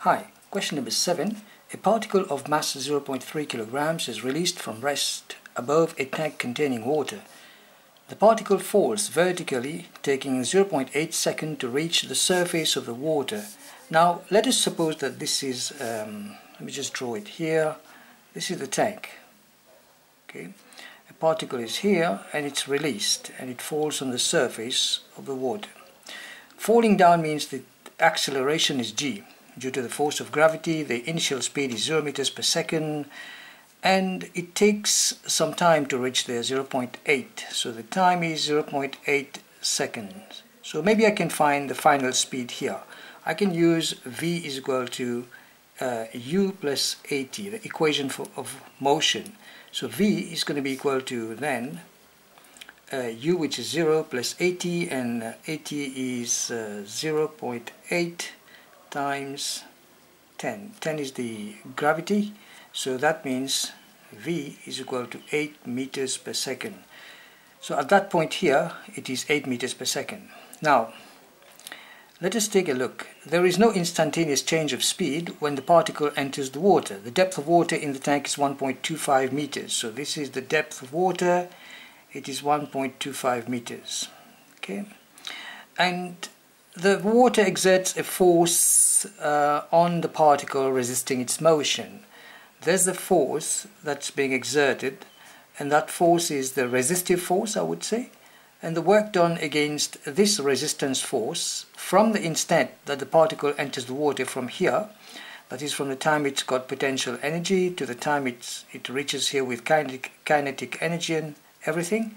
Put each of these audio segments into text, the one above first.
Hi, question number 7. A particle of mass 0.3 kilograms is released from rest above a tank containing water. The particle falls vertically, taking 0.8 seconds to reach the surface of the water. Now, let us suppose that this is, um, let me just draw it here. This is the tank. Okay, A particle is here and it's released and it falls on the surface of the water. Falling down means the acceleration is g. Due to the force of gravity, the initial speed is 0 meters per second, and it takes some time to reach there, 0.8. So the time is 0.8 seconds. So maybe I can find the final speed here. I can use v is equal to uh, u plus at, the equation for, of motion. So v is going to be equal to then uh, u which is 0 plus at and uh, at is uh, 0.8 times 10. 10 is the gravity, so that means V is equal to 8 meters per second. So at that point here, it is 8 meters per second. Now, let us take a look. There is no instantaneous change of speed when the particle enters the water. The depth of water in the tank is 1.25 meters. So this is the depth of water. It is 1.25 meters. Okay, and the water exerts a force uh, on the particle resisting its motion. There's a force that's being exerted and that force is the resistive force I would say and the work done against this resistance force from the instant that the particle enters the water from here that is from the time it's got potential energy to the time it's, it reaches here with kinetic, kinetic energy and everything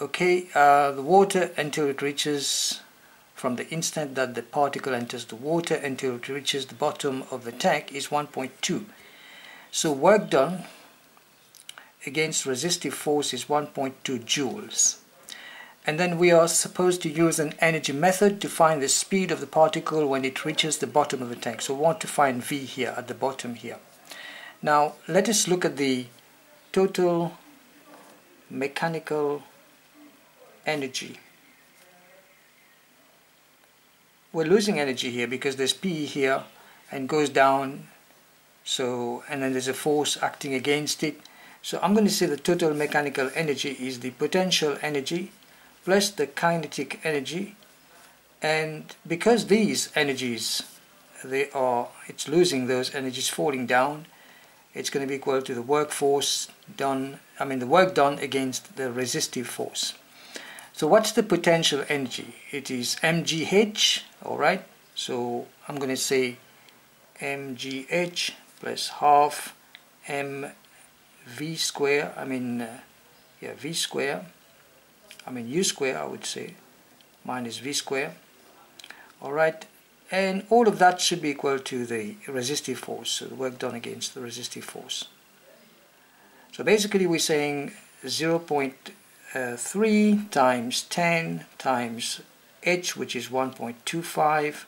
okay uh, the water until it reaches from the instant that the particle enters the water until it reaches the bottom of the tank is 1.2. So work done against resistive force is 1.2 joules. And then we are supposed to use an energy method to find the speed of the particle when it reaches the bottom of the tank. So we want to find V here at the bottom here. Now let us look at the total mechanical energy we're losing energy here because there's P here and goes down. So and then there's a force acting against it. So I'm going to say the total mechanical energy is the potential energy plus the kinetic energy. And because these energies they are it's losing those energies falling down it's going to be equal to the work force done I mean the work done against the resistive force so what's the potential energy? It is mgh, alright? So I'm going to say mgh plus half mv square, I mean, uh, yeah, v square, I mean u square I would say, minus v square, alright? And all of that should be equal to the resistive force, so the work done against the resistive force. So basically we're saying 0. Uh, 3 times 10 times h which is 1.25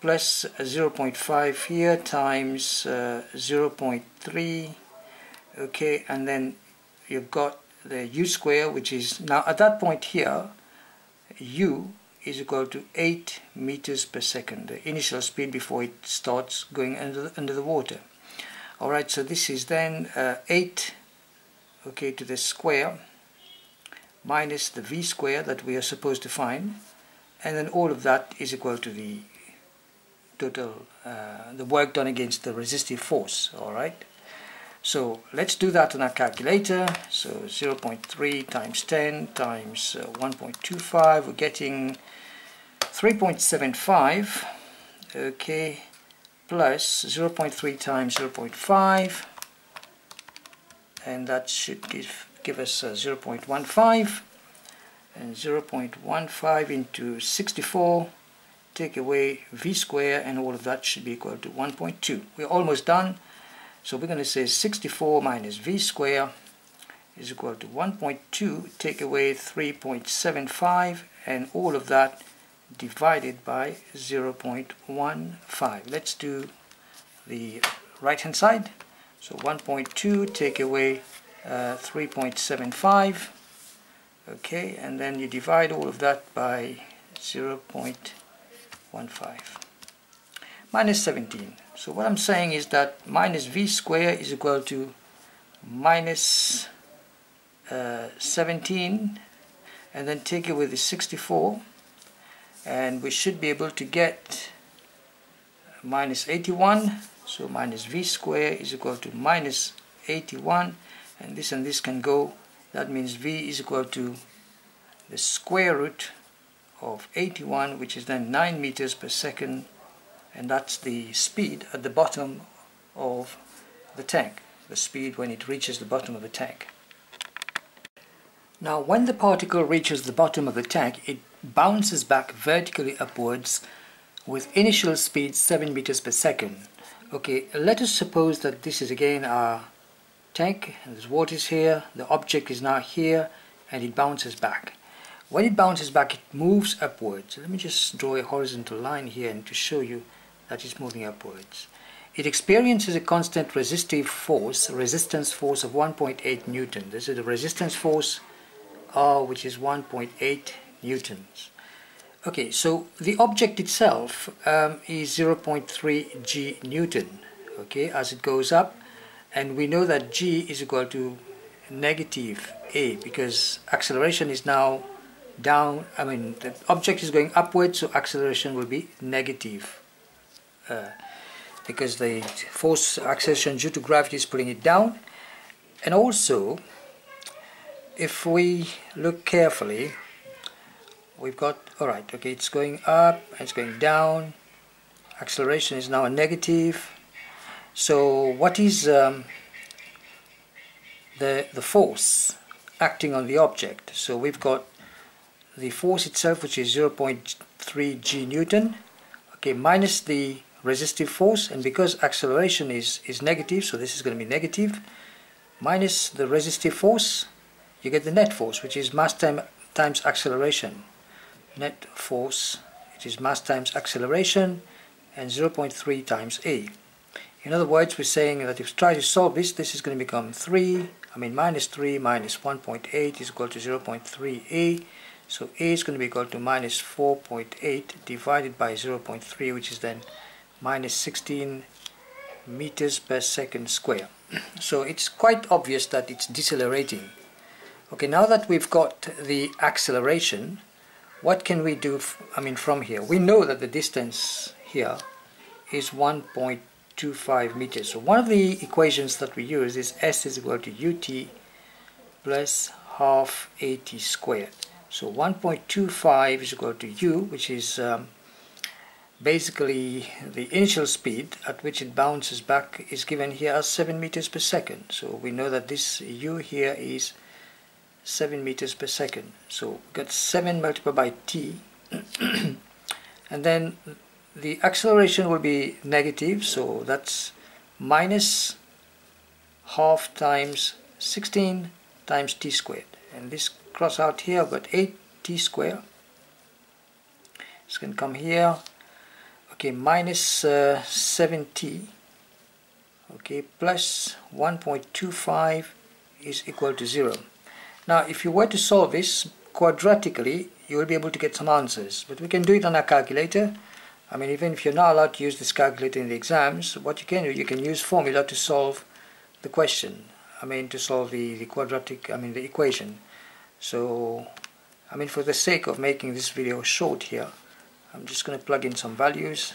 plus 0.5 here times uh, 0.3 okay and then you've got the u square which is now at that point here u is equal to 8 meters per second the initial speed before it starts going under the, under the water. Alright so this is then uh, 8 okay to the square minus the v square that we are supposed to find and then all of that is equal to the total uh, the work done against the resistive force alright so let's do that on our calculator. So 0.3 times 10 times uh, 1.25 we're getting 3.75 okay plus 0.3 times 0.5 and that should give give us uh, 0.15 and 0.15 into 64 take away v square and all of that should be equal to 1.2 we're almost done. So we're going to say 64 minus v square is equal to 1.2 take away 3.75 and all of that divided by 0.15 let's do the right hand side. So 1.2 take away uh, 3.75 okay and then you divide all of that by 0.15 minus 17 so what I'm saying is that minus v square is equal to minus, uh, 17 and then take it with the 64 and we should be able to get minus 81 so minus v square is equal to minus 81 and this and this can go. That means v is equal to the square root of 81 which is then 9 meters per second and that's the speed at the bottom of the tank the speed when it reaches the bottom of the tank. Now when the particle reaches the bottom of the tank it bounces back vertically upwards with initial speed 7 meters per second. Okay let us suppose that this is again our tank and there's water is here the object is now here and it bounces back when it bounces back it moves upwards let me just draw a horizontal line here and to show you that it's moving upwards. It experiences a constant resistive force, resistance force of 1.8 Newton. This is the resistance force R which is 1.8 Newtons. Okay, so the object itself um, is 0.3 G Newton, okay, as it goes up. And we know that G is equal to negative A because acceleration is now down, I mean, the object is going upwards, so acceleration will be negative uh, because the force acceleration due to gravity is pulling it down. And also if we look carefully we've got alright okay it's going up it's going down acceleration is now a negative so what is um, the the force acting on the object? So we've got the force itself which is 0.3 g newton. Okay minus the resistive force and because acceleration is, is negative so this is going to be negative minus the resistive force you get the net force which is mass time, times acceleration. Net force it is mass times acceleration and 0.3 times a in other words we're saying that if we try to solve this this is going to become 3 I mean minus 3 minus 1.8 is equal to 0.3 a so a is going to be equal to minus 4.8 divided by 0.3 which is then minus 16 meters per second square. So it's quite obvious that it's decelerating. Okay, now that we've got the acceleration, what can we do, I mean, from here? We know that the distance here is 1.25 meters. So one of the equations that we use is S is equal to ut plus half at squared. So 1.25 is equal to u, which is um, basically the initial speed at which it bounces back is given here as 7 meters per second so we know that this u here is 7 meters per second so we got 7 multiplied by t and then the acceleration will be negative so that's minus half times 16 times t squared. And this cross out here but 8 t squared it's going to come here. Okay minus, uh, 7t okay plus 1.25 is equal to 0 now if you were to solve this quadratically you will be able to get some answers but we can do it on a calculator I mean even if you're not allowed to use this calculator in the exams what you can do you can use formula to solve the question. I mean to solve the, the quadratic I mean the equation. So I mean for the sake of making this video short here I'm just going to plug in some values.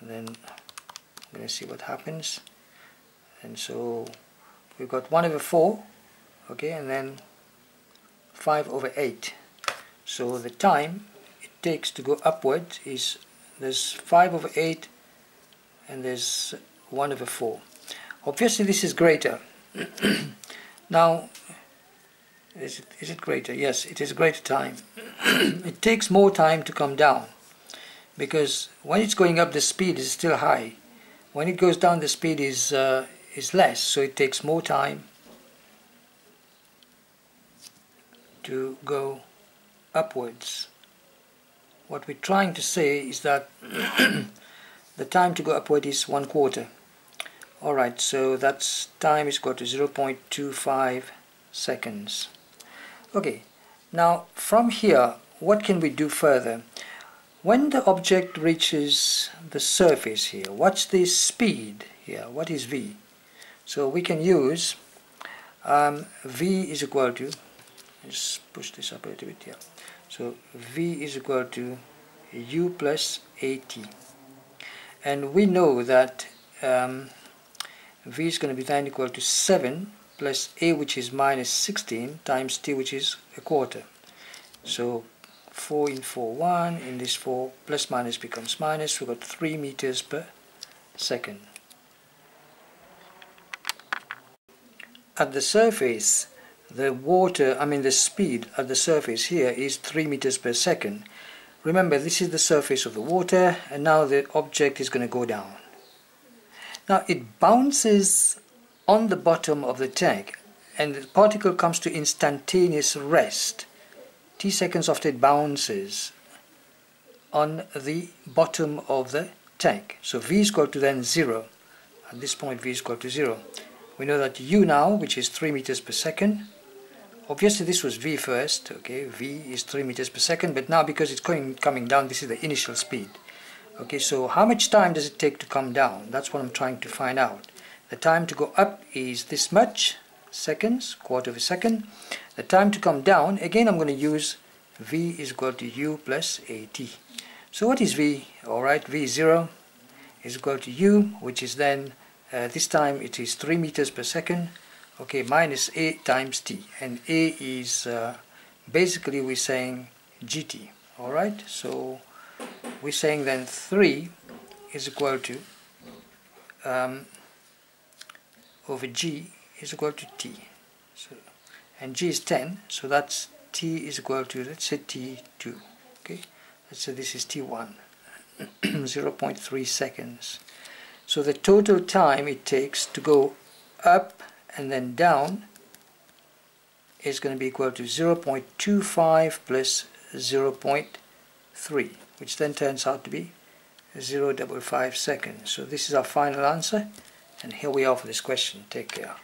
And then I'm going to see what happens. And so we've got 1 over 4 okay and then 5 over 8 so the time takes to go upward is there's 5 over 8 and there's 1 over 4 obviously this is greater now is it, is it greater? Yes, it is greater time. it takes more time to come down because when it's going up the speed is still high. When it goes down the speed is, uh, is less so it takes more time to go upwards. What we're trying to say is that the time to go upward is one quarter. Alright, so that's time is equal to 0.25 seconds. Okay, now from here, what can we do further? when the object reaches the surface here what's the speed here what is v so we can use um, v is equal to let's push this up a little bit here so v is equal to u plus at and we know that um, v is going to be then equal to 7 plus a which is minus 16 times t which is a quarter. So 4 in 4 1 in this 4 plus minus becomes minus. We've got 3 meters per second. At the surface the water I mean the speed at the surface here is 3 meters per second remember this is the surface of the water and now the object is going to go down now it bounces on the bottom of the tank and the particle comes to instantaneous rest t seconds after it bounces on the bottom of the tank. So V is equal to then 0. At this point V is equal to 0. We know that U now, which is 3 meters per second, obviously this was V first, okay, V is 3 meters per second, but now because it's going, coming down, this is the initial speed. Okay, so how much time does it take to come down? That's what I'm trying to find out. The time to go up is this much seconds, quarter of a second. The time to come down, again I'm going to use v is equal to u plus at. So what is v? Alright, v 0 is equal to u, which is then, uh, this time it is 3 meters per second, okay, minus a times t. And a is, uh, basically we're saying gt, alright? So we're saying then 3 is equal to um, over g is equal to t. So, and g is 10, so that's t is equal to, let's say t2, okay? Let's say this is t1, 0.3 seconds. So the total time it takes to go up and then down is going to be equal to 0.25 plus 0.3, which then turns out to be 0.55 seconds. So this is our final answer, and here we are for this question. Take care.